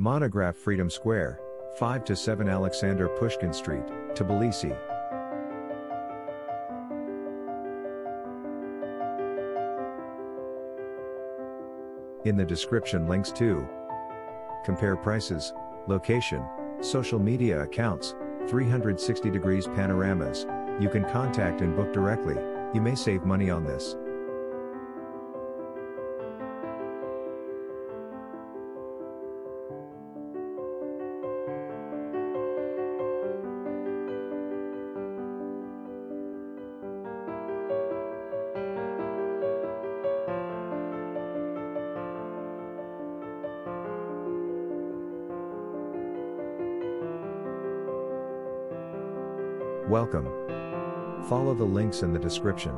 Monograph Freedom Square, 5 to 7 Alexander Pushkin Street, Tbilisi. In the description links to compare prices, location, social media accounts, 360 degrees panoramas, you can contact and book directly, you may save money on this. Welcome. Follow the links in the description.